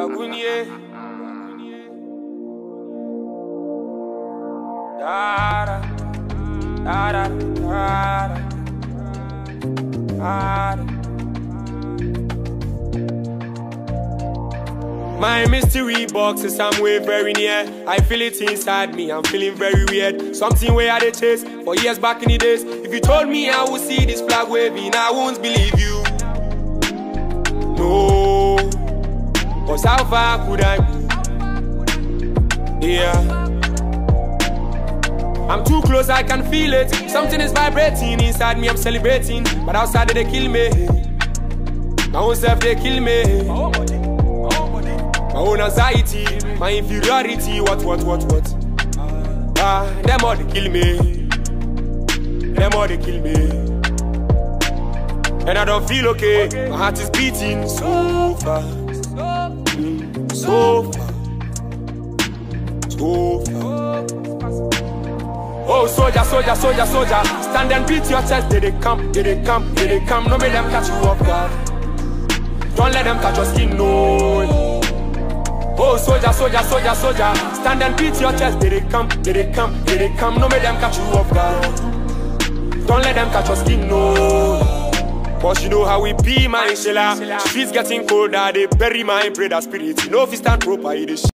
Agunye. My mystery box is somewhere very near. I feel it inside me, I'm feeling very weird. Something where I chase for years back in the days. If you told me I would see this flag waving, I won't believe you. No, cause how far could I be? Yeah. I'm too close, I can feel it. Something is vibrating inside me, I'm celebrating. But outside, they kill me. My own self, they kill me. My own anxiety, my inferiority, what, what, what, what. Ah, them all they kill me. Them all they kill me. And I don't feel okay. My heart is beating so fast. So fast. So fast. Oh, soldier, soldier, soldier, soldier. Stand and beat your chest. They they come, they they come, they they come. No make them catch you off guard. Don't let them touch your skin, no. Oh, soldier, soldier, soldier, soldier. Stand and beat your chest. They they come, they they come, they they come. No make them catch you off guard. Don't let them catch your skin, no. Cause you know how we be, my Sheila. Streets getting colder, they bury my brother spirit. You know if you stand proper, it is.